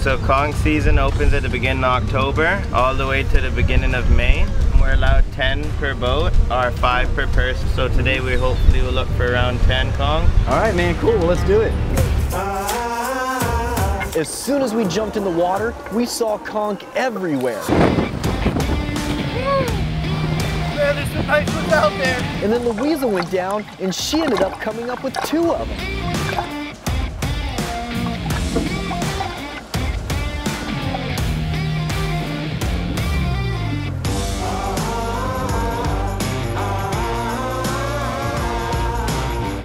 So conch season opens at the beginning of October all the way to the beginning of May. We're allowed 10 per boat or 5 per person. So today we hopefully will look for around 10 conch. All right, man, cool. Well, let's do it. As soon as we jumped in the water, we saw conch everywhere. Man, there's some nice ones out there. And then Luiza went down and she ended up coming up with two of them.